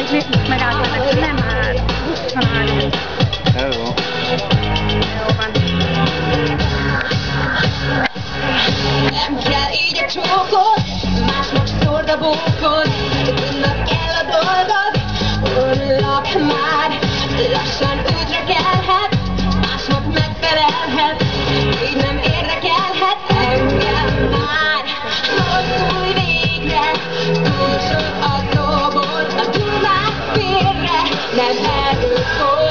Majd még megállnak, nem már. 23. Hello. Jó van. Nem kell így a csókot, másnak szórd a bókot, Oh.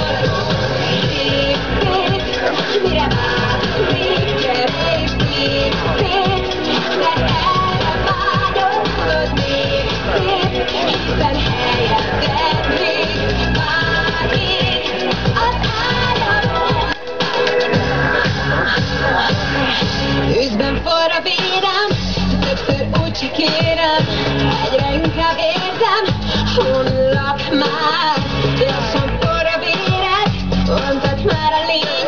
gotta leave.